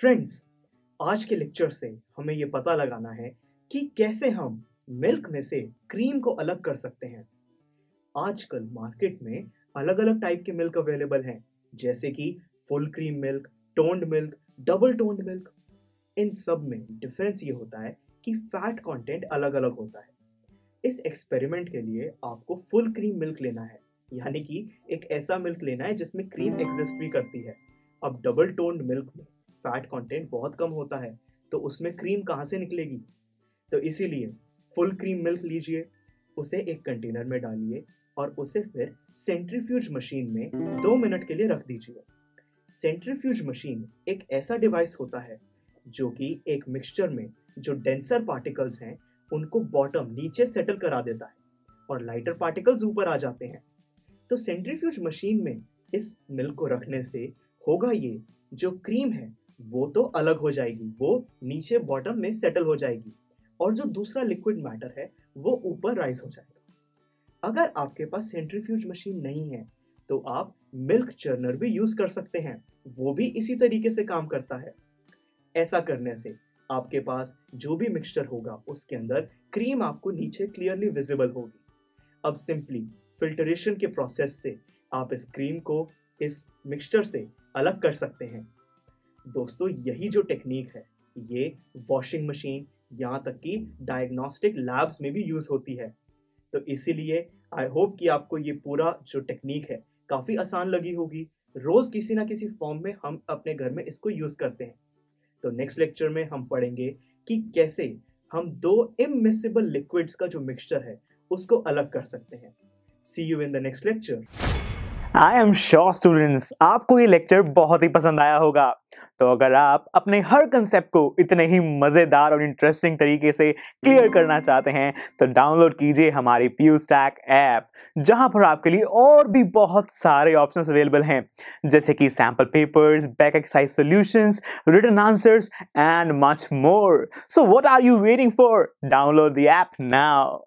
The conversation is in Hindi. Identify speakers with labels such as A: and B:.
A: फ्रेंड्स आज के लेक्चर से हमें ये पता लगाना है कि कैसे हम मिल्क में से क्रीम को अलग कर सकते हैं। आजकल मार्केट में अलग अलग टाइप के मिल्क अवेलेबल हैं, जैसे कि full cream milk toned milk double toned milk इन सब में डिफरेंस ये होता है कि फैट कंटेंट अलग अलग होता है। इस एक्सपेरिमेंट के लिए आपको फुल क्रीम मिल्क लेना है, यानी कि एक ऐसा मिल्क लेना है जिसमें क्रीम एग्जिस्ट भी करती है। अब डबल टोन्ड मिल्क में फैट कंटेंट बहुत कम होता है तो उसमें क्रीम कहाँ से निकलेगी? तो इसीलिए फुल क्रीम मिल्क लीजिए, उसे एक कंटेनर में डालिए और उसे फिर सेंट्रीफ्यूज मशीन में दो मिनट के लिए रख दीजिए। सेंट्रीफ्यूज मशीन एक ऐसा डिवाइस होता है, जो कि एक मिक्सचर में जो डेंसर पार्टिकल्स हैं, उनको बॉटम नीचे सेटल करा देता है और लाइटर पार्टिकल्स ऊपर आ जाते हैं। तो सेंट्रीफ्यूज मशीन में इस मिल्क को रखने से होगा ये, जो क्रीम है वो तो अलग हो जाएगी, वो नीचे बॉटम में सेटल हो जाएगी और जो दूसरा लिक्विड मैटर है, वो ऊपर राइज हो जाएगा। अगर आपके पास सेंट्रीफ्यूज मशीन नहीं है तो आप मिल्क चर्नर भी यूज़ कर सकते हैं, वो भी इसी तरीके से काम करता है। ऐसा करने से आपके पास जो भी मिक्सचर होगा, उसके अंदर क्रीम आपको नीचे क्लियरली विजिबल होगी। अब सिंपली फिल्टरेशन के प्रोसेस से आप इस क्रीम को, इस मिक्सचर से अलग कर सकते हैं। दोस्तों, यही जो टेक्निक है, ये वॉशिंग मशीन यहाँ तक कि डायग्नोस्टिक लैब्स में भी यूज़ होती है। तो इसीलिए आई होप कि आपको ये पूरा जो टेक्निक है, काफ़ी आसान लगी होगी। रोज़ किसी ना किसी फॉर्म में हम अपने घर में इसको यूज़ करते हैं। तो नेक्स्ट लेक्चर में हम पढ़ेंगे कि कैसे हम दो इमिसिबल लिक्विड्स का जो मिक्सचर है, उसको अलग कर सकते हैं। See you in the next lecture
B: I am sure students आपको ये लेक्चर बहुत ही पसंद आया होगा। तो अगर आप अपने हर कंसेप्ट को इतने ही मज़ेदार और इंटरेस्टिंग तरीके से क्लियर करना चाहते हैं तो डाउनलोड कीजिए हमारी पी स्टैक ऐप जहाँ पर आपके लिए और भी बहुत सारे ऑप्शंस अवेलेबल हैं। जैसे कि sample papers back exercise solutions return answers and much more so what are you waiting for download the app now